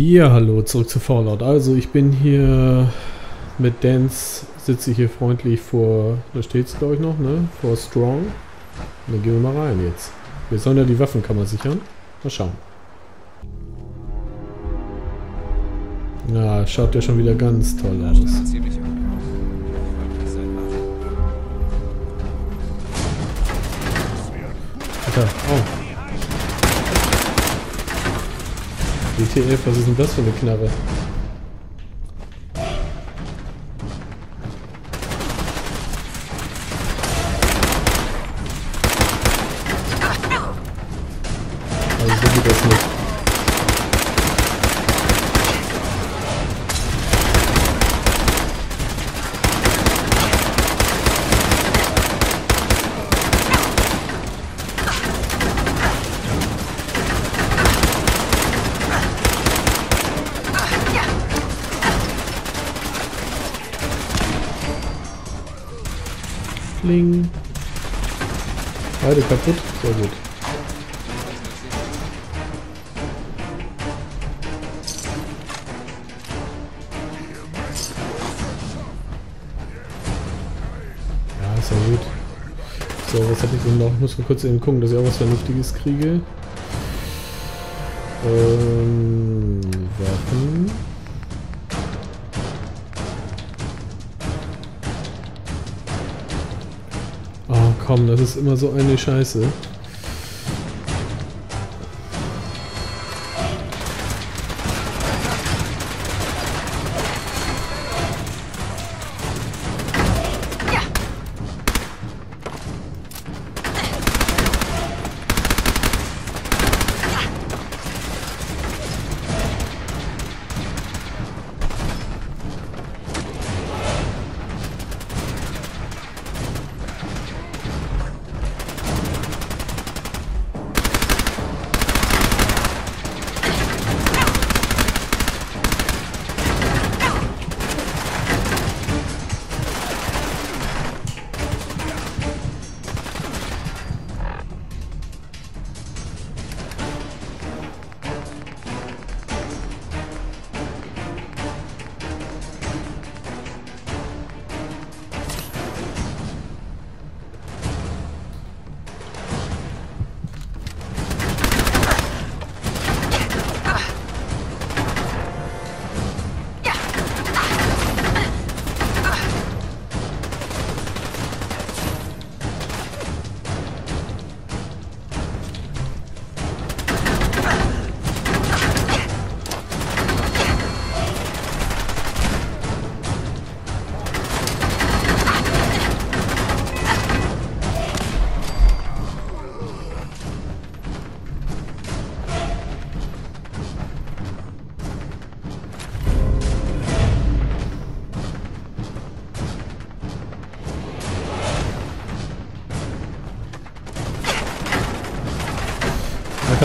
Ja, hallo, zurück zu Fallout. Also ich bin hier mit Dance, sitze ich hier freundlich vor, da steht es glaube ich noch, ne? Vor Strong. Und dann gehen wir mal rein jetzt. Wir sollen ja die Waffenkammer sichern. Mal schauen. Ja, schaut ja schon wieder ganz toll aus. WTF, was ist denn das für eine Knarre? Beide kaputt. Sehr gut. Ja, ist ja gut. So, was habe ich denn noch? Muss mal kurz eben gucken, dass ich auch was Vernünftiges kriege. Ähm, Waffen. Komm, das ist immer so eine Scheiße.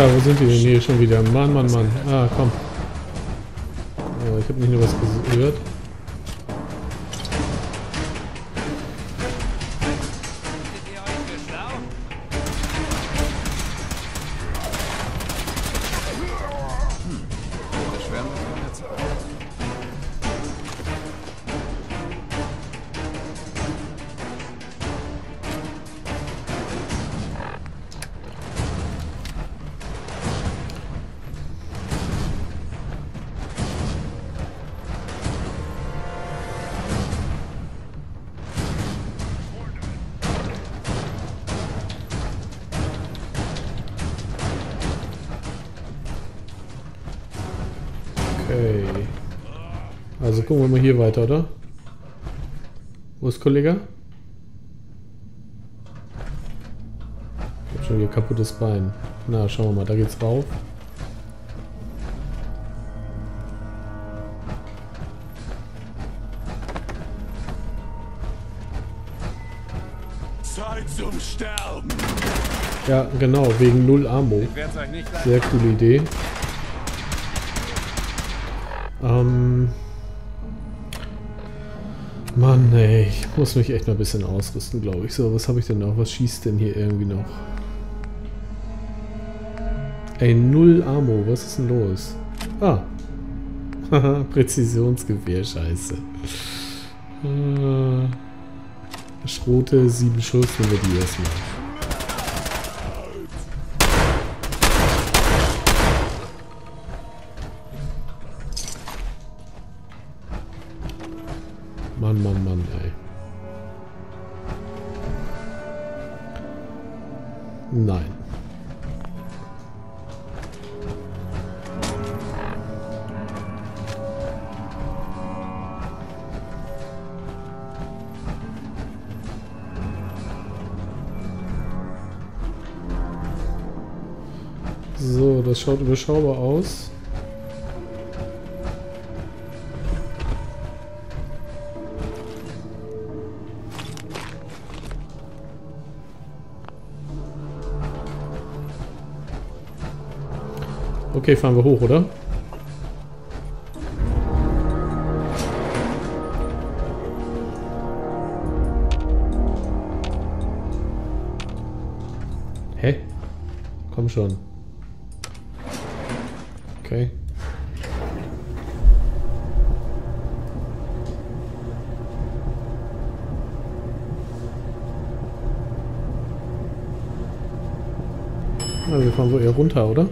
Alter, wo sind die denn hier schon wieder? Mann, Mann, Mann. Ah, komm. Oh, ich habe nicht nur was gehört. Also gucken wir mal hier weiter, oder? Wo ist Kollege? Ich hab schon wieder kaputtes Bein. Na, schauen wir mal, da geht's rauf. Zeit zum Sterben. Ja, genau, wegen null Ammo. Sehr coole Idee. Ähm. Mann, ey, ich muss mich echt mal ein bisschen ausrüsten, glaube ich. So, was habe ich denn noch? Was schießt denn hier irgendwie noch? Ey, null Ammo, was ist denn los? Ah, Präzisionsgewehr, scheiße. Schrote, sieben Schuss, nehmen wir die erstmal. So, das schaut überschaubar aus. Okay, fahren wir hoch, oder? Hä? Komm schon. Okay. Na, wir fahren wohl eher runter, oder?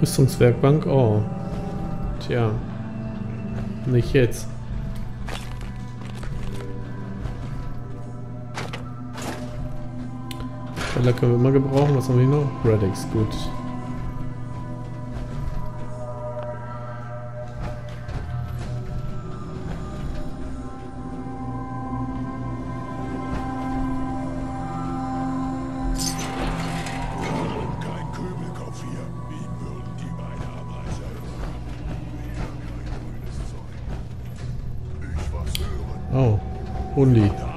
Rüstungswerkbank, oh. Tja. Nicht jetzt. Teller können wir immer gebrauchen. Was haben wir hier noch? Radix, gut. Bruderschaft.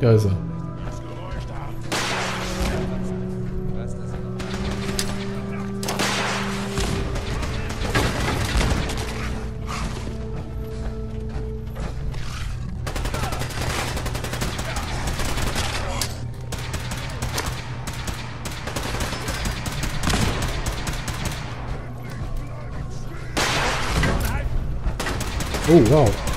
Da ist er. Oh, wow.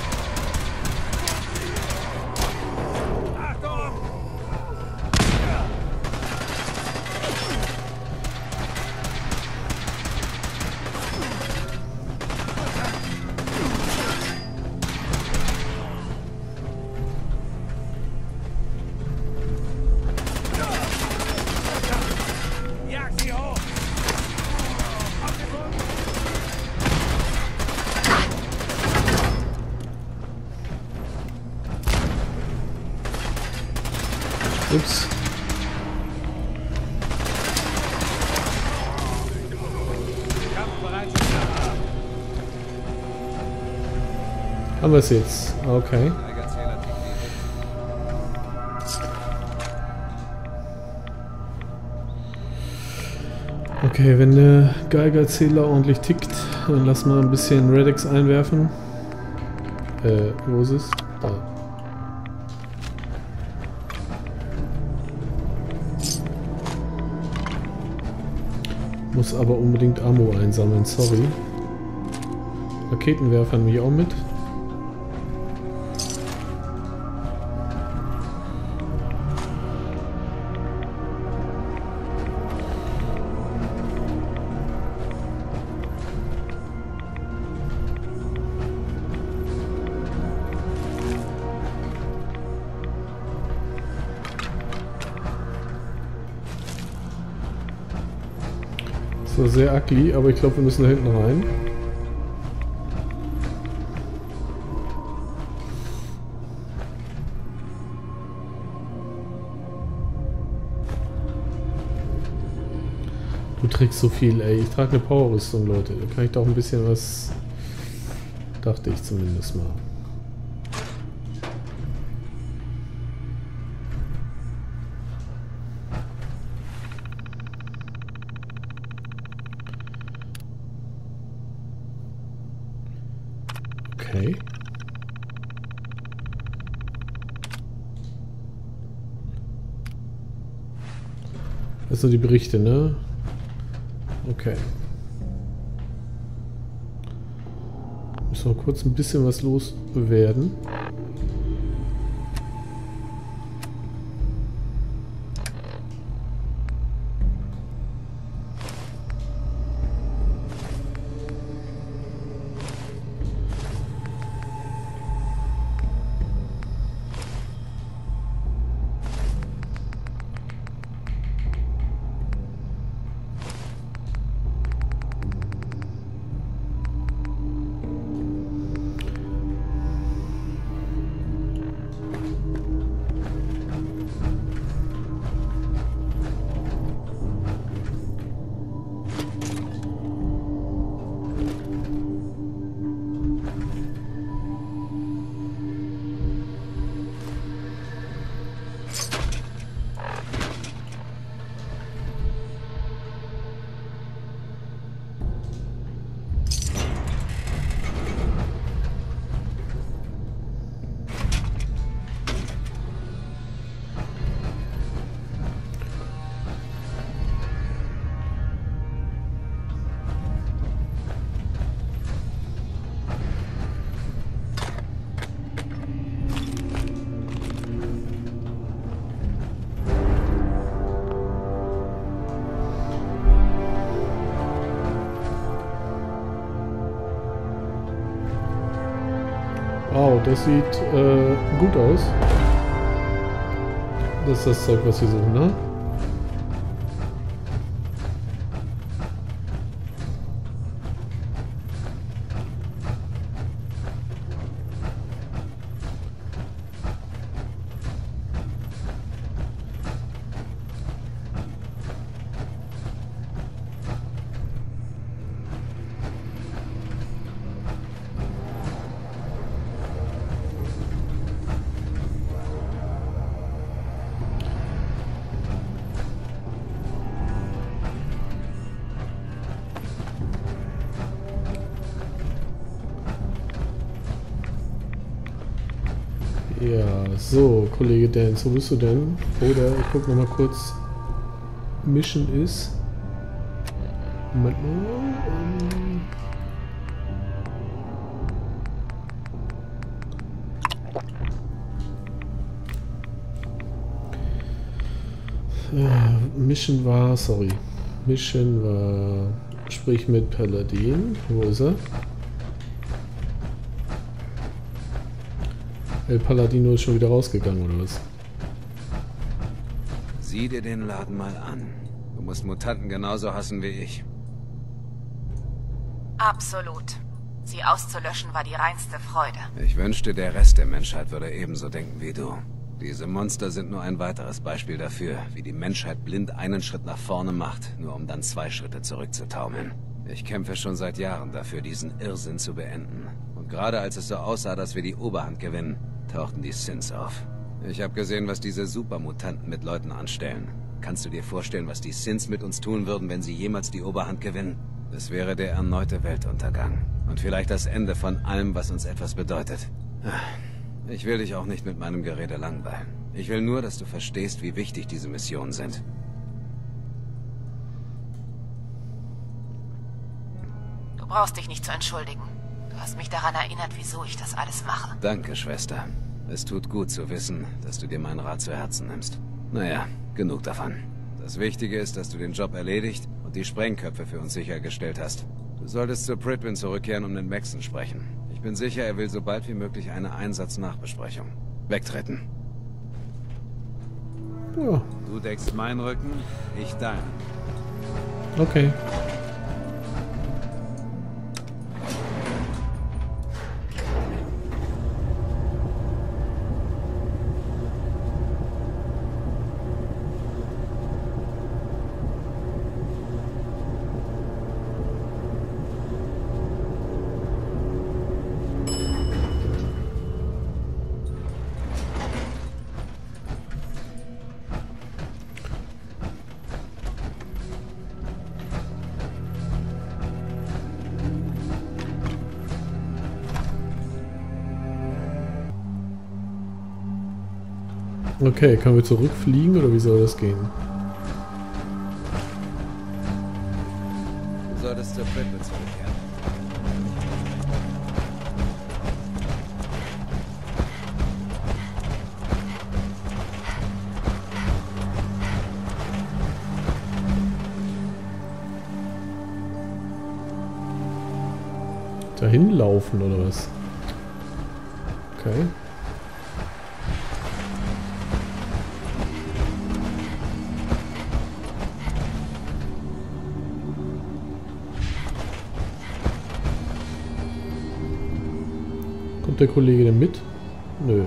Haben wir es jetzt? Okay. Okay, wenn der Geigerzähler ordentlich tickt, dann lass mal ein bisschen Radix einwerfen. Äh, wo ist es? Da. Muss aber unbedingt Ammo einsammeln, sorry. Raketenwerfer nehme ich auch mit. War sehr ugly, aber ich glaube, wir müssen da hinten rein. Du trägst so viel, ey. Ich trage eine Powerrüstung, Leute. Da kann ich doch ein bisschen was... Dachte ich zumindest mal. Okay. Das sind die Berichte, ne? Okay. Muss noch kurz ein bisschen was loswerden. Wow, das sieht äh, gut aus. Das ist das Zeug, was wir suchen, ne? Ja, so, Kollege Dance, wo bist du denn? Oder ich guck noch mal kurz. Mission ist. Moment mal. ähm, Äh, Mission war, sorry. Mission war, sprich mit Paladin. Wo ist er? El Paladino ist schon wieder rausgegangen, oder was? Sieh dir den Laden mal an. Du musst Mutanten genauso hassen wie ich. Absolut. Sie auszulöschen war die reinste Freude. Ich wünschte, der Rest der Menschheit würde ebenso denken wie du. Diese Monster sind nur ein weiteres Beispiel dafür, wie die Menschheit blind einen Schritt nach vorne macht, nur um dann zwei Schritte zurückzutaumeln. Ich kämpfe schon seit Jahren dafür, diesen Irrsinn zu beenden. Und gerade als es so aussah, dass wir die Oberhand gewinnen, tauchten die Sins auf. Ich habe gesehen, was diese Supermutanten mit Leuten anstellen. Kannst du dir vorstellen, was die Sins mit uns tun würden, wenn sie jemals die Oberhand gewinnen? Es wäre der erneute Weltuntergang. Und vielleicht das Ende von allem, was uns etwas bedeutet. Ich will dich auch nicht mit meinem Gerede langweilen. Ich will nur, dass du verstehst, wie wichtig diese Missionen sind. Brauchst dich nicht zu entschuldigen. Du hast mich daran erinnert, wieso ich das alles mache. Danke, Schwester. Es tut gut zu wissen, dass du dir meinen Rat zu Herzen nimmst. Naja, genug davon. Das Wichtige ist, dass du den Job erledigt und die Sprengköpfe für uns sichergestellt hast. Du solltest zu Pridwin zurückkehren und mit Maxon sprechen. Ich bin sicher, er will so bald wie möglich eine Einsatznachbesprechung. Wegtreten. Ja, Du deckst meinen Rücken, ich deinen. okay. Okay, können wir zurückfliegen oder wie soll das gehen? Du solltest zur Brücke zurückkehren. Dahin laufen oder was? Okay. Der Kollege denn mit? Nö.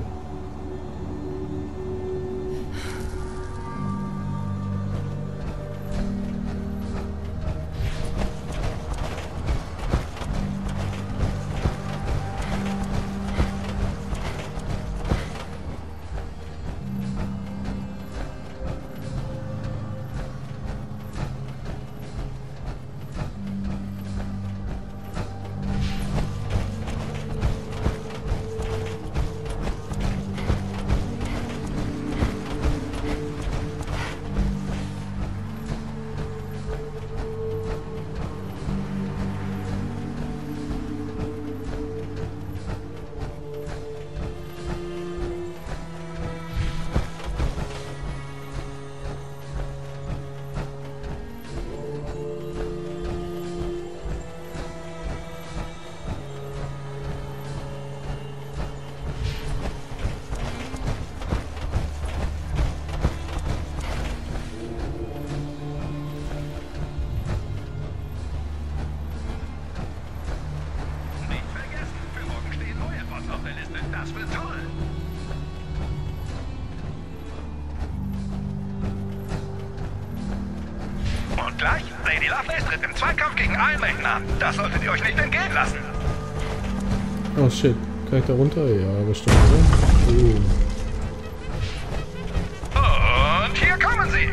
Lady Lovelace tritt im Zweikampf gegen Einrechten an. Das solltet ihr euch nicht entgehen lassen. Oh shit. Kann ich da runter? Ja, bestimmt. Ne? Oh. Und hier kommen sie.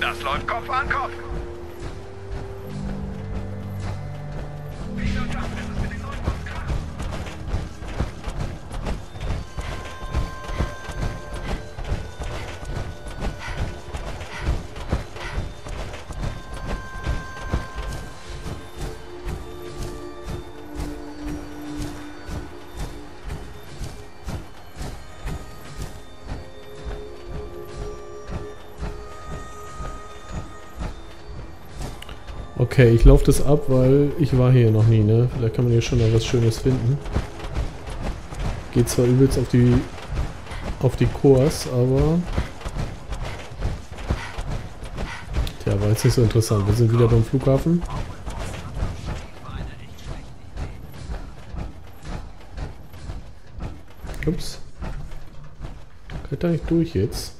Das läuft Kopf an Kopf. Okay, ich laufe das ab, weil ich war hier noch nie, ne? Vielleicht kann man hier schon noch was Schönes finden. Geht zwar übelst auf die auf die Kurs, aber Tja, war jetzt nicht so interessant. Wir sind wieder beim Flughafen. Ups. Kann ich da nicht durch jetzt?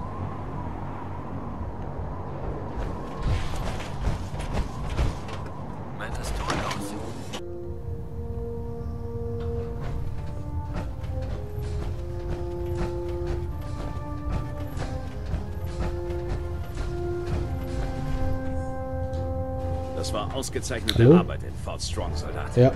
ausgezeichnete Hallo? Arbeit in Fort Strong, Soldat. Ja,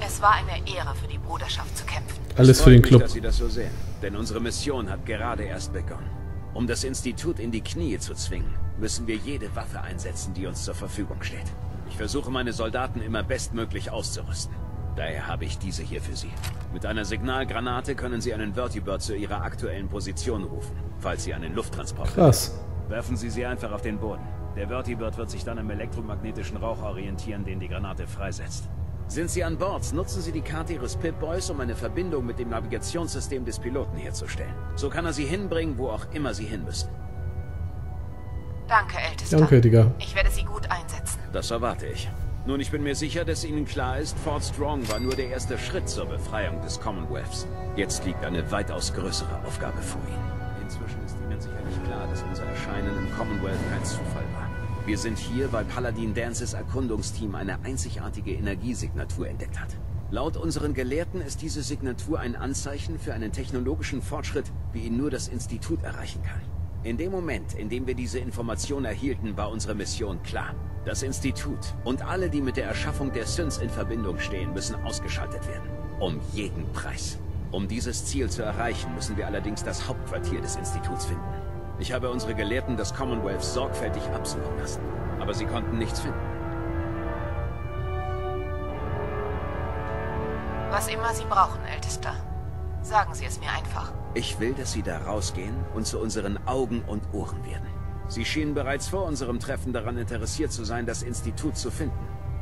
Es war eine Ehre für die Bruderschaft zu kämpfen. alles Es für den freut mich, Club. dass Sie das so sehen, denn unsere Mission hat gerade erst begonnen. Um das Institut in die Knie zu zwingen, müssen wir jede Waffe einsetzen, die uns zur Verfügung steht. Ich versuche meine Soldaten immer bestmöglich auszurüsten. Daher habe ich diese hier für Sie. Mit einer Signalgranate können Sie einen Vertibird zu Ihrer aktuellen Position rufen, falls Sie einen Lufttransport Krass. Werfen Sie sie einfach auf den Boden. Der Vertibird wird sich dann am elektromagnetischen Rauch orientieren, den die Granate freisetzt. Sind Sie an Bord, nutzen Sie die Karte Ihres Pip-Boys, um eine Verbindung mit dem Navigationssystem des Piloten herzustellen. So kann er Sie hinbringen, wo auch immer Sie hin müssen. Danke, Ältester. Danke, Digga. Ich werde sie gut einsetzen. Das erwarte ich. Nun, ich bin mir sicher, dass Ihnen klar ist, Fort Strong war nur der erste Schritt zur Befreiung des Commonwealths. Jetzt liegt eine weitaus größere Aufgabe vor Ihnen. Inzwischen Commonwealth kein Zufall war. Wir sind hier, weil Paladin Dances Erkundungsteam eine einzigartige Energiesignatur entdeckt hat. Laut unseren Gelehrten ist diese Signatur ein Anzeichen für einen technologischen Fortschritt, wie ihn nur das Institut erreichen kann. In dem Moment, in dem wir diese Information erhielten, war unsere Mission klar. Das Institut und alle, die mit der Erschaffung der Sins in Verbindung stehen, müssen ausgeschaltet werden. Um jeden Preis. Um dieses Ziel zu erreichen, müssen wir allerdings das Hauptquartier des Instituts finden. Ich habe unsere Gelehrten des Commonwealth sorgfältig absuchen lassen, aber sie konnten nichts finden. Was immer Sie brauchen, Ältester. Sagen Sie es mir einfach. Ich will, dass Sie da rausgehen und zu unseren Augen und Ohren werden. Sie schienen bereits vor unserem Treffen daran interessiert zu sein, das Institut zu finden.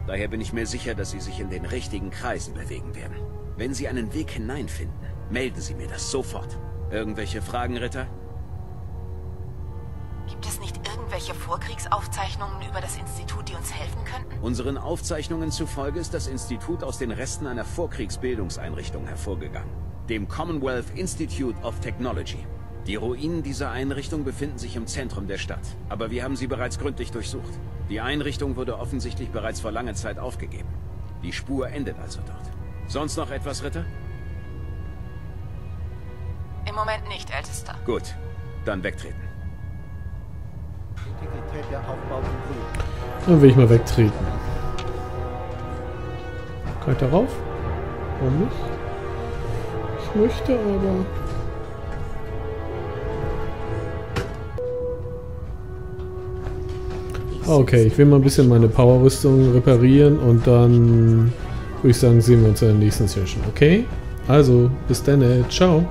Daher bin ich mir sicher, dass Sie sich in den richtigen Kreisen bewegen werden. Wenn Sie einen Weg hineinfinden, melden Sie mir das sofort. Irgendwelche Fragen, Ritter? Irgendwelche Vorkriegsaufzeichnungen über das Institut, die uns helfen könnten? Unseren Aufzeichnungen zufolge ist das Institut aus den Resten einer Vorkriegsbildungseinrichtung hervorgegangen. Dem Commonwealth Institute of Technology. Die Ruinen dieser Einrichtung befinden sich im Zentrum der Stadt, aber wir haben sie bereits gründlich durchsucht. Die Einrichtung wurde offensichtlich bereits vor langer Zeit aufgegeben. Die Spur endet also dort. Sonst noch etwas, Ritter? Im Moment nicht, Ältester. Gut, dann wegtreten. Dann will ich mal wegtreten. Kann ich darauf? Warum nicht? Ich möchte aber... Okay, ich will mal ein bisschen meine Power-Rüstung reparieren und dann würde ich sagen, sehen wir uns in der nächsten Session, okay? Also, bis dann, ciao.